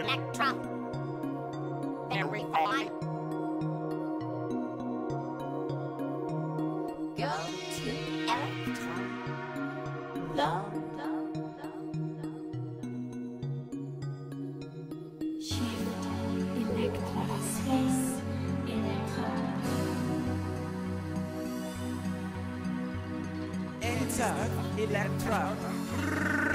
Electra. Very fine. Enter Electra.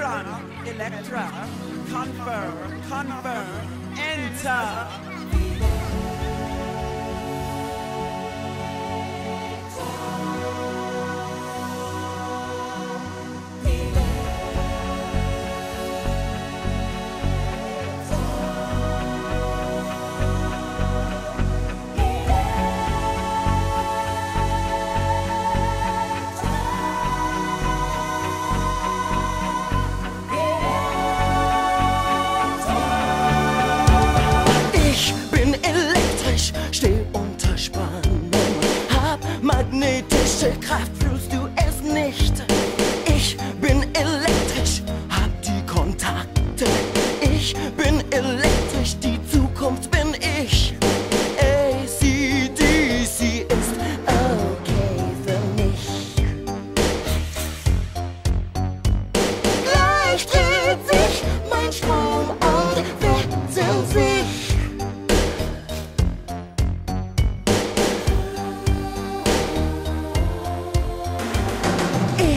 Run Electra. Confirm. Confirm. Enter. Magnetische Kraft, fühlst du es nicht? Ich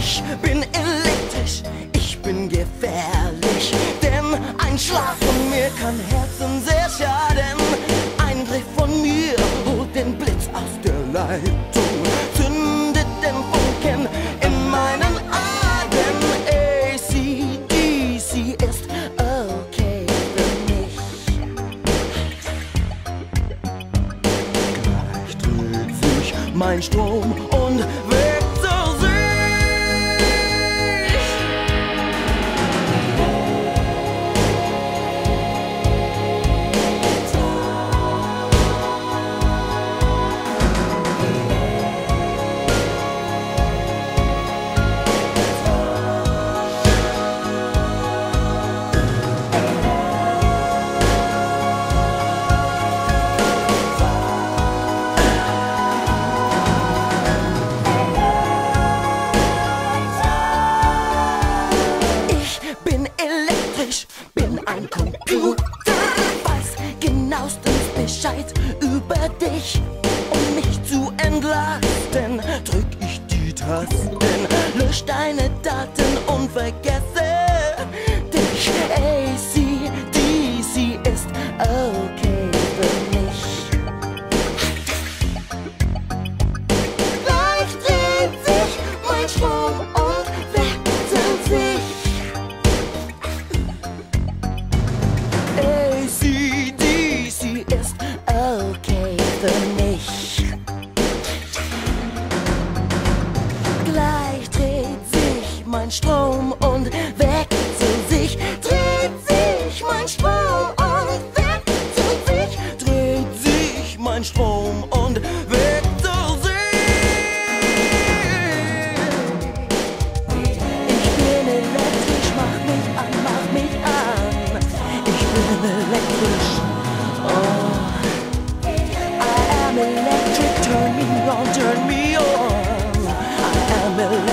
Ich bin elektrisch, ich bin gefährlich, denn ein Schlag von mir kann Herzen sehr schaden. Ein Griff von mir holt den Blitz aus der Leitung, zündet den Funken in meinen Adern. ACDC ist okay für mich. Gleich dreht sich mein Strom und über dich. Um mich zu entlasten, drück ich die Tasten, lösch deine Daten und vergesse Strom und weckt sie sich, dreht sich mein Strom und weckt sie sich, dreht sich mein Strom und weckt sie sich. Ich bin elektrisch, mach mich an, mach mich an. Ich bin elektrisch. Oh. I am electric, turn me on, turn me on. I am electric.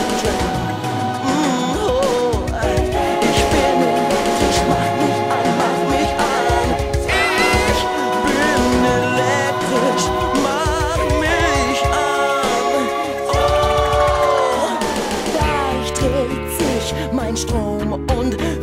Raum und